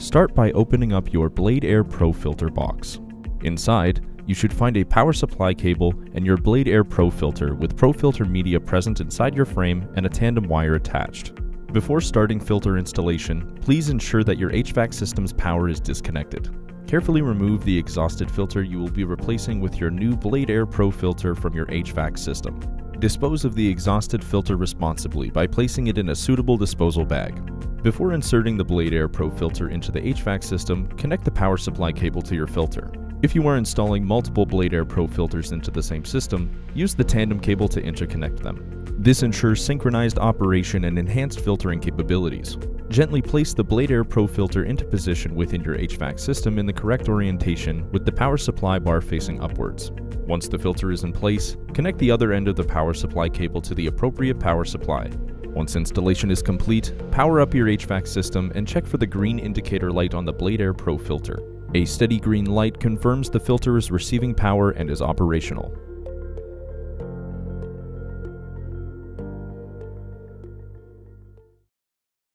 Start by opening up your Blade Air Pro filter box. Inside, you should find a power supply cable and your Blade Air Pro filter with Pro Filter media present inside your frame and a tandem wire attached. Before starting filter installation, please ensure that your HVAC system's power is disconnected. Carefully remove the exhausted filter you will be replacing with your new Blade Air Pro filter from your HVAC system. Dispose of the exhausted filter responsibly by placing it in a suitable disposal bag. Before inserting the Blade Air Pro filter into the HVAC system, connect the power supply cable to your filter. If you are installing multiple Blade Air Pro filters into the same system, use the tandem cable to interconnect them. This ensures synchronized operation and enhanced filtering capabilities. Gently place the Blade Air Pro filter into position within your HVAC system in the correct orientation with the power supply bar facing upwards. Once the filter is in place, connect the other end of the power supply cable to the appropriate power supply once installation is complete, power up your HVAC system and check for the green indicator light on the Blade Air Pro filter. A steady green light confirms the filter is receiving power and is operational.